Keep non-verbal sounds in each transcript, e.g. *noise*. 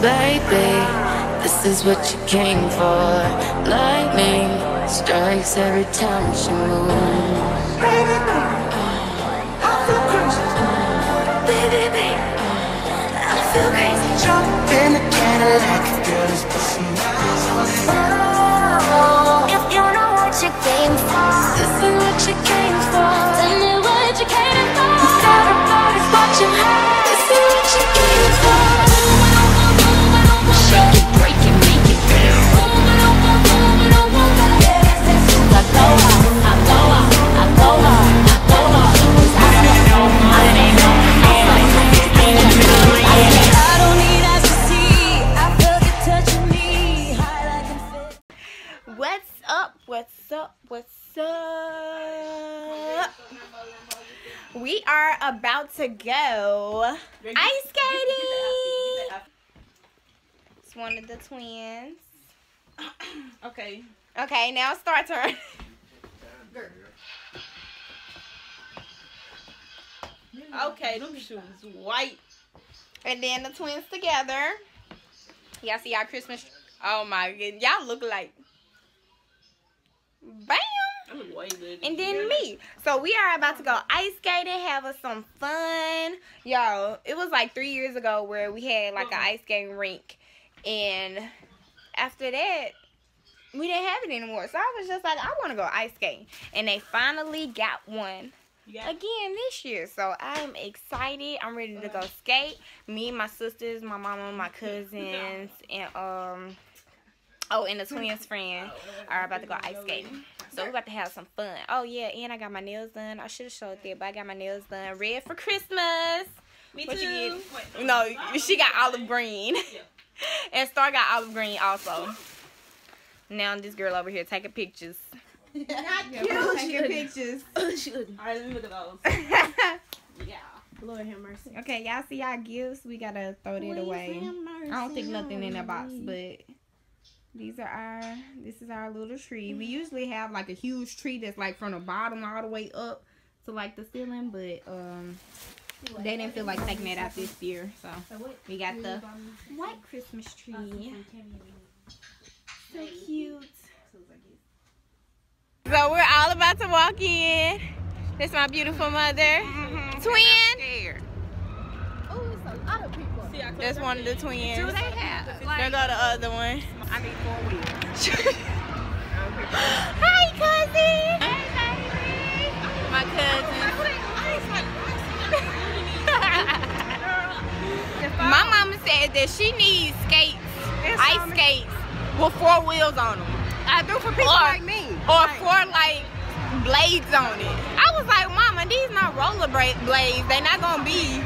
Baby, this is what you came for. Lightning strikes every time she moves. Baby, I feel crazy. Baby, I feel crazy. Jump in the Cadillac, girl, it's the We are about to go ice *laughs* skating. It's one of the twins. Okay. Okay, now it's our turn. Okay, them shoes white. And then the twins together. Y'all see our Christmas. Oh my god, y'all look like. Bam! I look way good. And then me. So we are about to go ice skating, have us some fun. Y'all, it was like three years ago where we had like an ice skating rink. And after that, we didn't have it anymore. So I was just like, I want to go ice skating. And they finally got one got again this year. So I'm excited. I'm ready to go skate. Me, my sisters, my mama, my *laughs* cousins, and um oh, and the twins friend are about to go ice skating. So we're about to have some fun. Oh yeah, and I got my nails done. I should have showed that, but I got my nails done. Red for Christmas. me What too. you get? No, she got olive green. *laughs* and Star got olive green also. Now this girl over here taking pictures. Taking pictures. *laughs* Should. All right, let me look at those. *laughs* Yeah. Lord have mercy. Okay, y'all see our gifts. We gotta throw that away. I don't think nothing in that box, but these are our. This is our little tree. We usually have like a huge tree that's like from the bottom all the way up to like the ceiling, but um, they didn't feel like taking that out this year, so we got the white Christmas tree. So cute. So we're all about to walk in. This my beautiful mother, twin. See, I That's one of the twins. Do they have? There Like, go the other one. I need four wheels. *laughs* Hi, cousin. My cousin. Oh, my *laughs* mama said that she needs skates, ice skates with four wheels on them, I do for people Or- like me. or four like blades on it. I was like, Mama, these not roller blades. They're not gonna be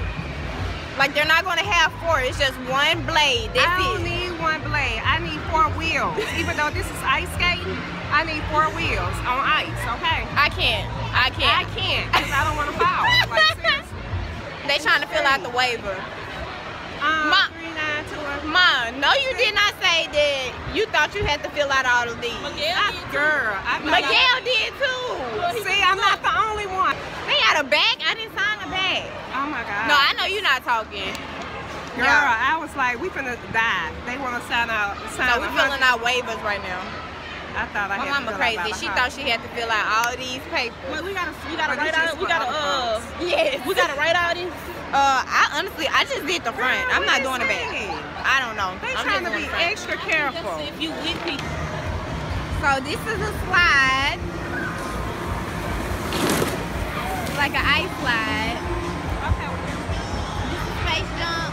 like they're not gonna have four. It's just one blade. I don't it. need one blade. I need four wheels. Even though this is ice skating, I need four wheels on ice. Okay. I can't. I can't. I can't because I don't want to fall. Like seriously. *laughs* They trying to fill out the waiver. Um, Ma- three nine two one. Mom, no, you did not say that you thought you had to fill out all of these. Miguel I, did too. girl, I thought I- did too. See, I'm not the only one. They got a bag. I didn't sign the bag. Oh my God. No, I know you're not talking. Girl, Yeah. I was like, we finna die. They want to sign out. Sign So we a filling out waivers right now. I thought I My had to mama fill out crazy. about She hundred. thought she had to fill out all these papers. Wait, we gotta, we gotta write out. We gotta, uh, folks. Yes. we gotta write out these. Uh, I honestly, I just did the front. I'm not doing the back. I don't know. They I'm trying to be the extra careful. If you with me. So this is a slide. Like an ice slide. Space jump.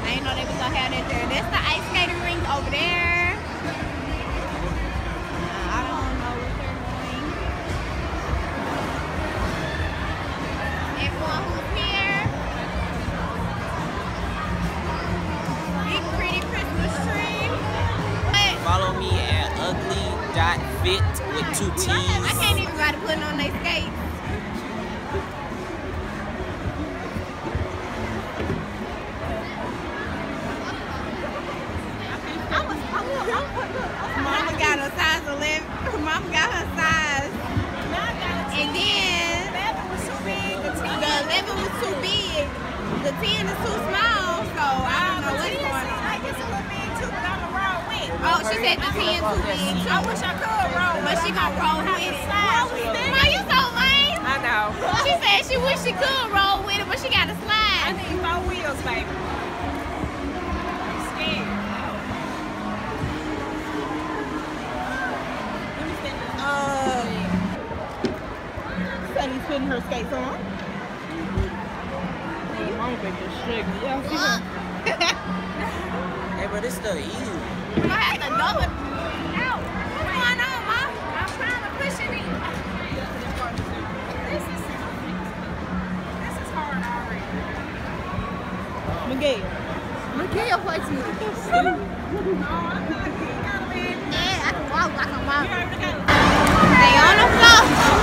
I didn't know they was gonna have that there. That's the ice skating rink over there. With two I can't even ride putting on their skates. Mama got a size 11. Mama got her size. And then the 11 was too big. The 10 is too small. So I don't uh, know what's going Oh, she said the 10 too big. I wish I could roll, but she gonna roll with it. Ma, you so lame. I know. She said she wish she could roll with it, but she got to slide. I need four wheels, baby. I'm scared. Uh, Sunny's putting her skates on. *laughs* Hey, mama baby is struggling. Y'all? Hey, bro, this stuff easy. You? I'm trying to push it in. This is this is hard already. Miguel. Miguel, what's me? Yeah, I can walk. I can walk. Stay on the floor.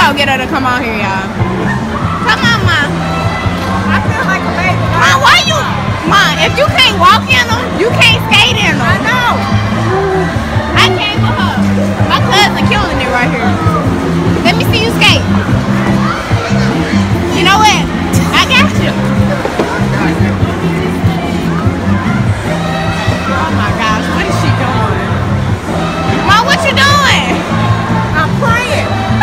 Gonna get her to come on here, y'all. Come on, Ma. I feel like a baby. Ma, why you? Ma, if you can't walk in them, you can't skate in them. I know. I came with her. My cousin killing it right here. Let me see you skate. You know what? I got you. Oh my gosh, what is she doing? Ma, what you doing? I'm praying.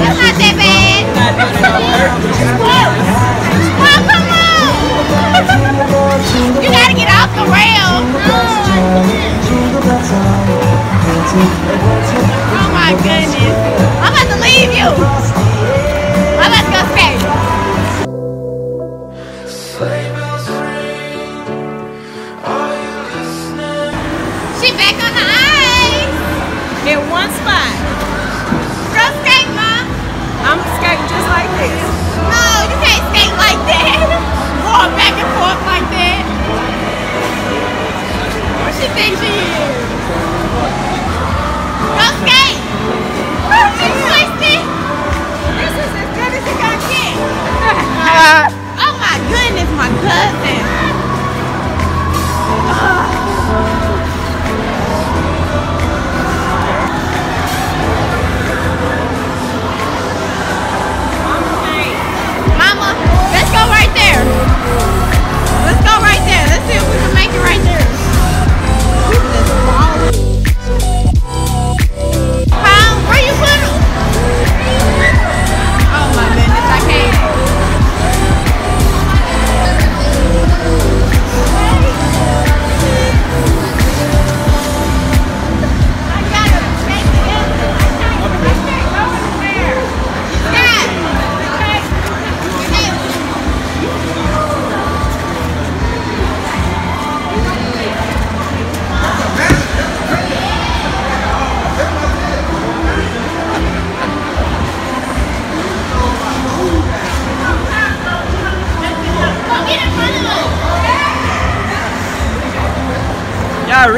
That's not that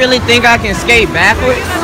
really think I can skate backwards?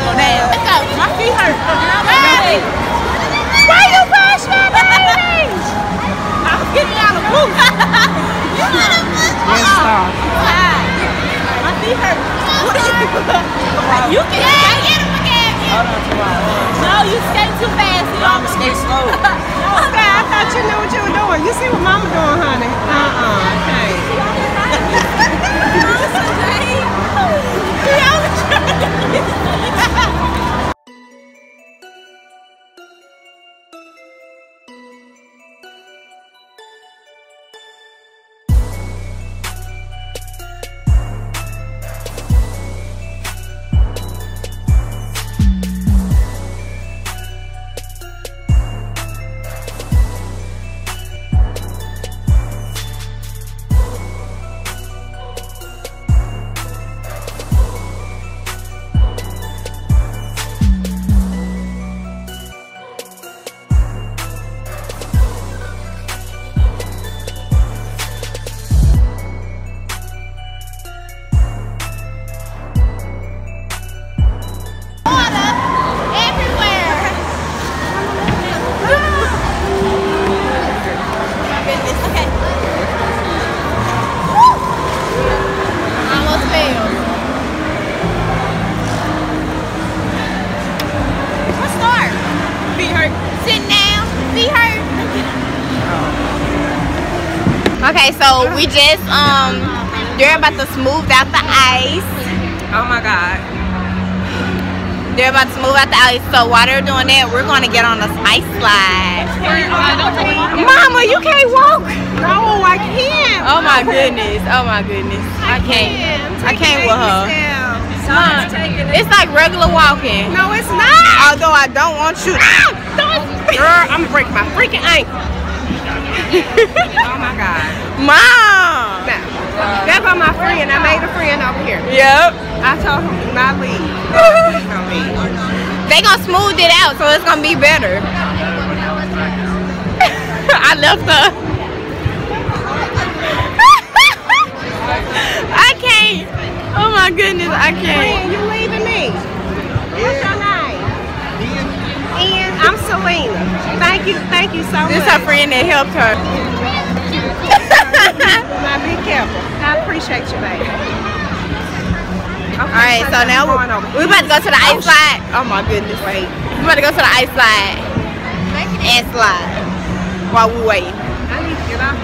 Know, but I was walking on down. Let's go. My feet hurt. Hey. Why you push my baby? I was getting out of you got a push Yes, sir. My feet hurt. What are you You can yeah, get him again. Hold on to my. No, you skate too fast. You skate slow. Okay, I thought you knew what you were doing. You see what mama doing, honey? Uh-uh. Okay. Water *laughs* Okay, so we just um they're about to smooth out the ice. Oh my God. They're about to smooth out the ice. So while they're doing that, we're gonna get on this ice slide. Mama, you can't walk. No, I can't. Oh my goodness. Oh my goodness. I can't. I can't with her. Mom, it's like regular walking. No, it's not. Although I don't want you. Ah. Girl, I'm gonna break my freaking ankle. Oh my God. Mom. Now, go my friend. I made a friend over here. Yep. I told him not leave. Don't leave. They gonna smooth it out, so it's gonna be better. *laughs* I left her. *laughs* I can't. Oh my goodness, I can't. Friend, you leaving me? Thank you. Thank you so This much. her friend that helped her. Now be careful. I appreciate you, baby. Okay, All right, so now going over. Oh, oh, we about to go to the ice slide. Oh my goodness, wait. We're about to go to the ice slide and slide while we waiting. I need to get off